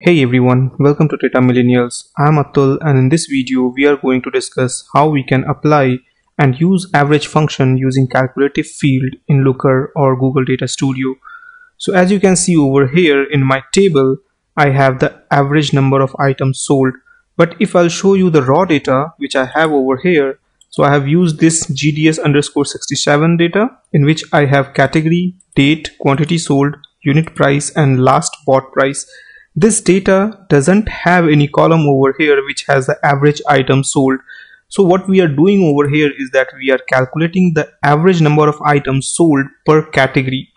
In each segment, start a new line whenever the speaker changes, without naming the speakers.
Hey everyone, welcome to Data Millennials. I'm Atul and in this video we are going to discuss how we can apply and use average function using calculative field in Looker or Google Data Studio. So as you can see over here in my table, I have the average number of items sold. But if I'll show you the raw data which I have over here, so I have used this GDS underscore 67 data in which I have category, date, quantity sold, unit price and last bought price this data doesn't have any column over here which has the average item sold. So what we are doing over here is that we are calculating the average number of items sold per category.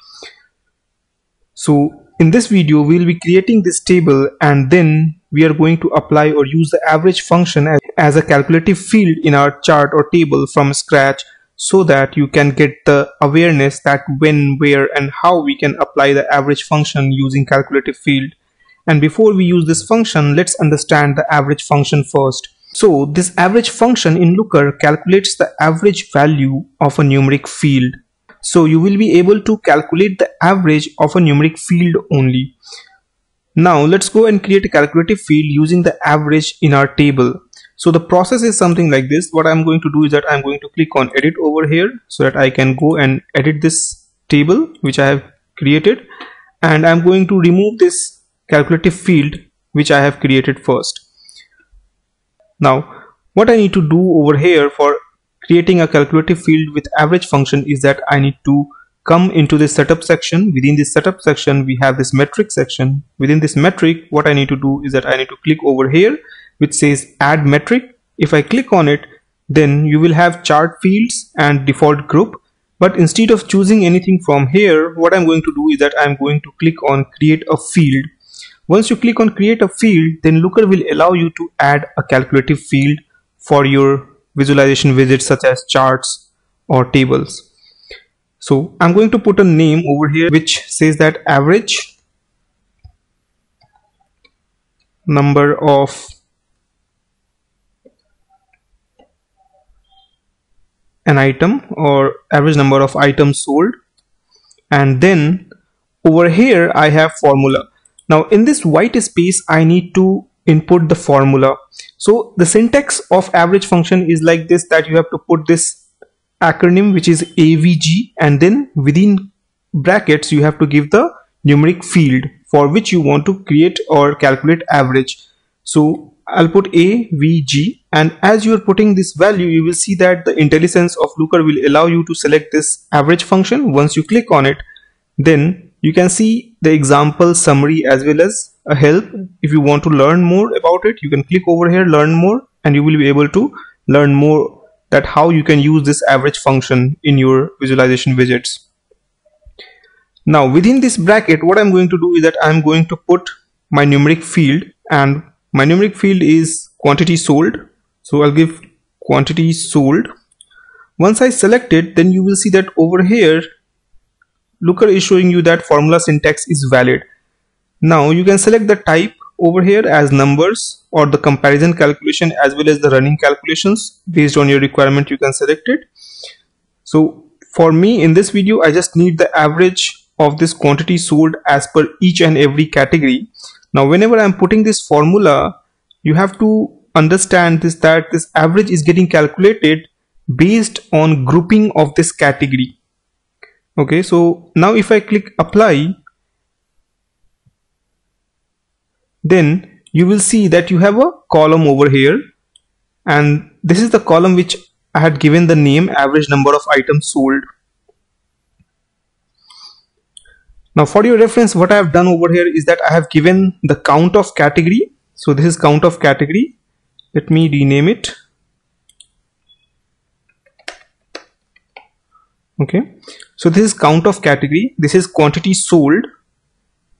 So in this video we will be creating this table and then we are going to apply or use the average function as, as a calculative field in our chart or table from scratch so that you can get the awareness that when, where and how we can apply the average function using calculative field. And before we use this function, let's understand the average function first. So this average function in Looker calculates the average value of a numeric field. So you will be able to calculate the average of a numeric field only. Now let's go and create a calculative field using the average in our table. So the process is something like this. What I'm going to do is that I'm going to click on edit over here so that I can go and edit this table which I have created and I'm going to remove this calculative field which I have created first. Now what I need to do over here for creating a calculative field with average function is that I need to come into the setup section. Within this setup section we have this metric section. Within this metric what I need to do is that I need to click over here which says add metric. If I click on it then you will have chart fields and default group. But instead of choosing anything from here what I'm going to do is that I'm going to click on create a field once you click on create a field, then Looker will allow you to add a calculative field for your visualization widgets such as charts or tables. So I'm going to put a name over here which says that average number of an item or average number of items sold and then over here I have formula now in this white space, I need to input the formula. So the syntax of average function is like this that you have to put this acronym which is AVG and then within brackets you have to give the numeric field for which you want to create or calculate average. So I'll put AVG and as you are putting this value you will see that the IntelliSense of Looker will allow you to select this average function. Once you click on it then you can see the example summary as well as a help. If you want to learn more about it, you can click over here, learn more, and you will be able to learn more that how you can use this average function in your visualization widgets. Now within this bracket, what I'm going to do is that I'm going to put my numeric field and my numeric field is quantity sold. So I'll give quantity sold. Once I select it, then you will see that over here Looker is showing you that formula syntax is valid. Now you can select the type over here as numbers or the comparison calculation as well as the running calculations based on your requirement you can select it. So for me in this video I just need the average of this quantity sold as per each and every category. Now whenever I'm putting this formula you have to understand this that this average is getting calculated based on grouping of this category okay so now if I click apply then you will see that you have a column over here. And this is the column which I had given the name average number of items sold. Now for your reference what I have done over here is that I have given the count of category. So this is count of category. Let me rename it. Okay so this is count of category this is quantity sold.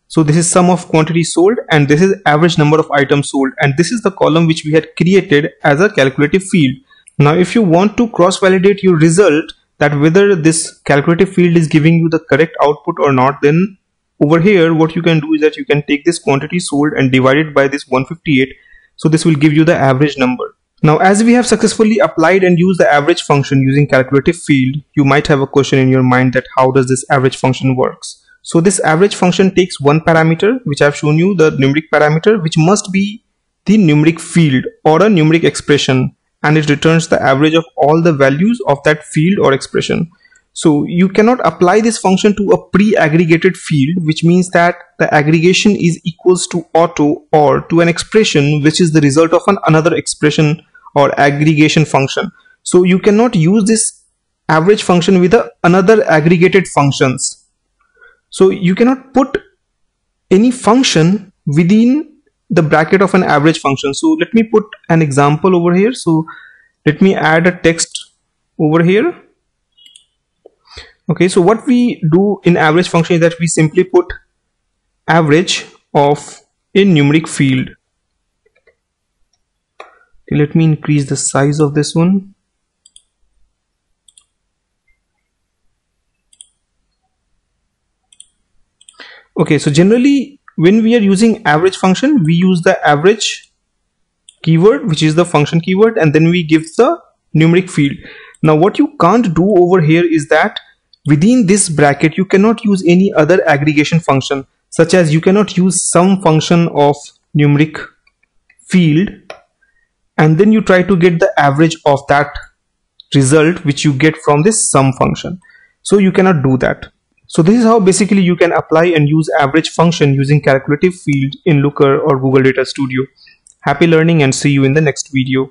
So this is sum of quantity sold and this is average number of items sold and this is the column which we had created as a calculative field. Now if you want to cross validate your result that whether this calculative field is giving you the correct output or not then over here what you can do is that you can take this quantity sold and divide it by this 158 so this will give you the average number now as we have successfully applied and used the average function using calculative field, you might have a question in your mind that how does this average function works. so this average function takes one parameter which I've shown you the numeric parameter which must be the numeric field or a numeric expression and it returns the average of all the values of that field or expression. So you cannot apply this function to a pre-aggregated field which means that the aggregation is equals to auto or to an expression which is the result of an another expression or aggregation function. So you cannot use this average function with another aggregated functions so you cannot put any function within the bracket of an average function. So let me put an example over here. So let me add a text over here. Okay, so what we do in average function is that we simply put average of a numeric field. Okay, let me increase the size of this one. okay so generally when we are using average function we use the average keyword which is the function keyword and then we give the numeric field now what you can't do over here is that within this bracket you cannot use any other aggregation function such as you cannot use sum function of numeric field and then you try to get the average of that result which you get from this sum function so you cannot do that so this is how basically you can apply and use average function using calculative field in Looker or Google Data Studio. Happy learning and see you in the next video.